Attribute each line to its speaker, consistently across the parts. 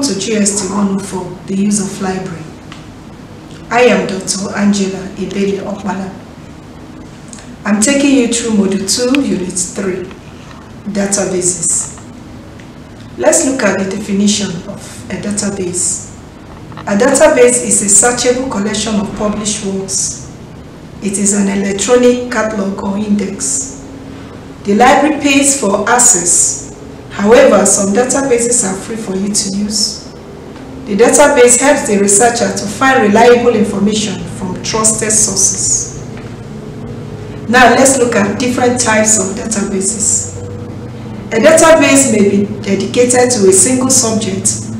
Speaker 1: Welcome to GST 104, the use of library. I am Dr. Angela Ibele Opala. I'm taking you through Module 2, Unit 3, Databases. Let's look at the definition of a database. A database is a searchable collection of published works. It is an electronic catalog or index. The library pays for access However, some databases are free for you to use. The database helps the researcher to find reliable information from trusted sources. Now let's look at different types of databases. A database may be dedicated to a single subject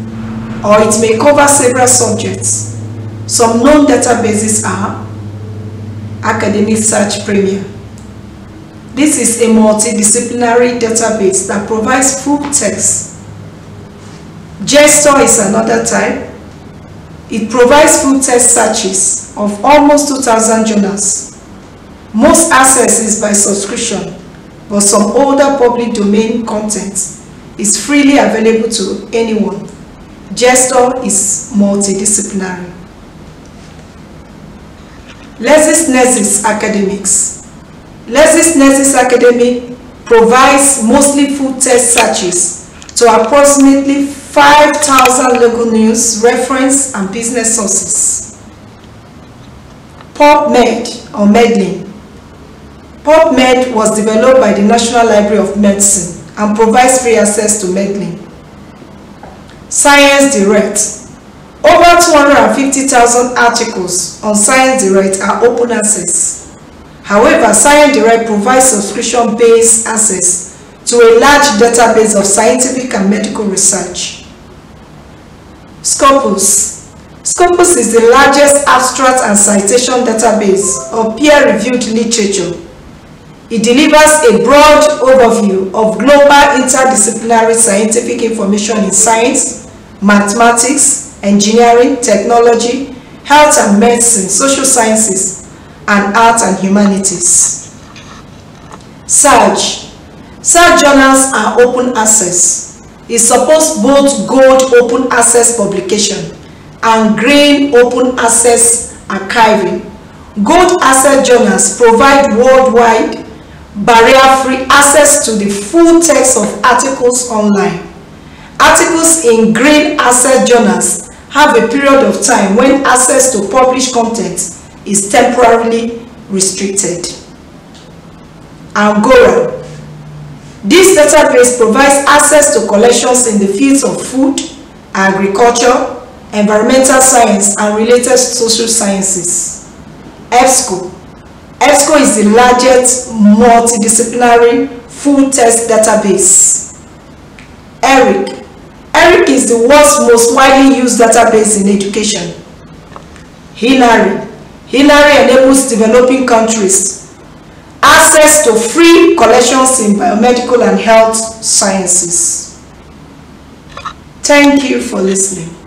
Speaker 1: or it may cover several subjects. Some known databases are Academic Search Premier, this is a multidisciplinary database that provides full text. JSTOR is another type. It provides full text searches of almost 2,000 journals. Most access is by subscription, but some older public domain content is freely available to anyone. JSTOR is multidisciplinary. LexisNexis Academics LexisNexis Academy provides mostly full text searches to approximately 5,000 legal news, reference, and business sources. PubMed or Medline. PubMed was developed by the National Library of Medicine and provides free access to Medline. Science Direct. Over 250,000 articles on Science Direct are open access. However, Science Direct provides subscription-based access to a large database of scientific and medical research. Scopus Scopus is the largest abstract and citation database of peer-reviewed literature. It delivers a broad overview of global interdisciplinary scientific information in science, mathematics, engineering, technology, health and medicine, social sciences, and Arts and Humanities. Search. Search journals are open access. It supports both gold open access publication and green open access archiving. Gold access journals provide worldwide barrier-free access to the full text of articles online. Articles in green access journals have a period of time when access to published content is temporarily restricted. AGORA. This database provides access to collections in the fields of food, agriculture, environmental science, and related social sciences. EBSCO. EBSCO is the largest multidisciplinary full text database. ERIC. ERIC is the world's most widely used database in education. HINARI. Hillary enables developing countries access to free collections in biomedical and health sciences. Thank you for listening.